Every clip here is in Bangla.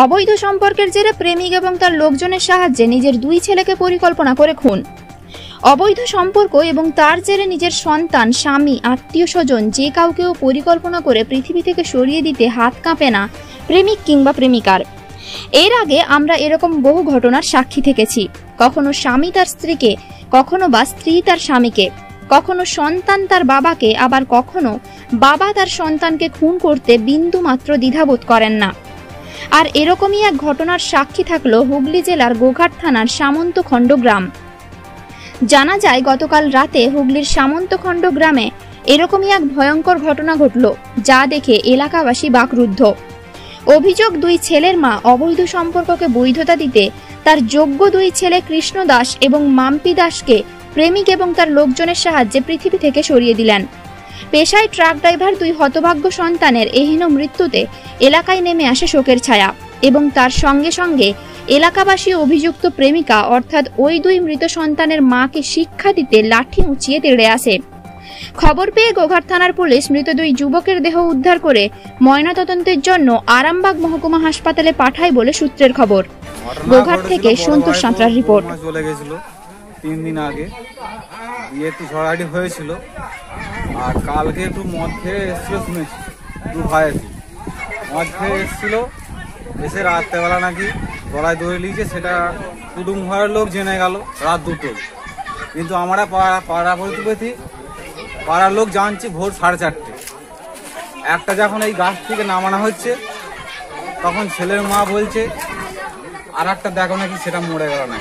অবৈধ সম্পর্কের জেরে প্রেমিক এবং তার লোকজনের সাহায্যে নিজের দুই ছেলেকে পরিকল্পনা করে খুন। অবৈধ সম্পর্ক এবং তার জেরে নিজের সন্তান, স্বামী, আত্মীয় স্বজন যে কাউকেও পরিকল্পনা করে পৃথিবী থেকে সরিয়ে দিতে হাত কাঁপে না প্রেমিক কিংবা প্রেমিকার। এর আগে আমরা এরকম বহু ঘটনার সাক্ষী থেকেছি। কখনো স্বামী তার স্ত্রীকে, কখনো বা স্ত্রী তার স্বামীকে, কখনো সন্তান তার বাবাকে, আবার কখনো বাবা তার সন্তানকে খুন করতে বিন্দু মাত্র দ্বিধাবোধ করেন না। আর এরকমই এক ঘটনার সাক্ষী থাকল হুগলি জেলার গোঘাট থানার সামন্তখণ্ড গ্রাম। জানা যায়, গতকাল রাতে হুগলির সামন্তখণ্ড গ্রামে এরকমই এক ভয়ঙ্কর ঘটনা ঘটল, যা দেখে এলাকাবাসী বাকরুদ্ধ। অভিযোগ, দুই ছেলের মা অবৈধ সম্পর্ককে বৈধতা দিতে তার যোগ্য দুই ছেলে কৃষ্ণ দাস এবং মাম্পি দাসকে প্রেমিক এবং তার লোকজনের সাহায্যে পৃথিবী থেকে সরিয়ে দিলেন। পেশায় ট্রাক ড্রাইভার দুই হতভাগ্য সন্তানের এহেন মৃত্যুতে এলাকায় নেমে আসে শোকের ছায়া এবং তার সঙ্গে সঙ্গে এলাকাবাসী অভিযুক্ত প্রেমিকা অর্থাৎ ওই দুই মৃত সন্তানের মাকে শিক্ষা দিতে লাঠি উঁচিয়ে তেড়ে আসে। খবর পেয়ে গোঘাট থানার পুলিশ মৃত দুই যুবকের দেহ উদ্ধার করে ময়নাতদন্তের জন্য আরামবাগ মহকুমা হাসপাতালে পাঠায় বলে সূত্রের খবর। গোঘাট থেকে সন্তোষ সাঁতরার রিপোর্ট। চলে গেছিল তিন দিন আগে। দিয়ে একটু ঝড়াঝড়ি হয়েছিল। আর কালকে একটু মদ খেয়ে এসেছিল শুনেছি, দু ভাই খেয়ে এসেছিল, এসে রাত্রেবেলা নাকি গলায় দৌড়ে নিয়েছে সেটা কুটুম ঘরের লোক জেনে গেল রাত দুটো। কিন্তু আমরা পাড়া পাড়া প্রতিপতি পাড়ার লোক জানছি ভোর সাড়ে চারটে। একটা যখন এই গাছ থেকে নামানো হচ্ছে, তখন ছেলের মা বলছে আর একটা দেখো নাকি সেটা মরে গেল না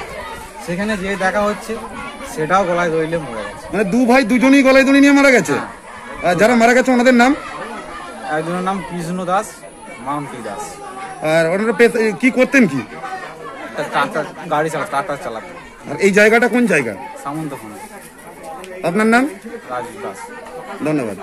সেখানে যে দেখা হচ্ছে, সেটাও গলায় দইলে মরে মানে দু ভাই দুজনই গলায় দড়ি নিয়ে মারা গেছে? আর যারা মারা গেছে ওনাদের নাম? একজনের নাম কৃষ্ণ দাস মামপি দাস। আর ওনারা কি করতেন কি? গাড়ি চালা টাটা চালাতেন। আর এই জায়গাটা কোন জায়গা? সামন্ত আপনার নাম? রাজীব দাস। ধন্যবাদ।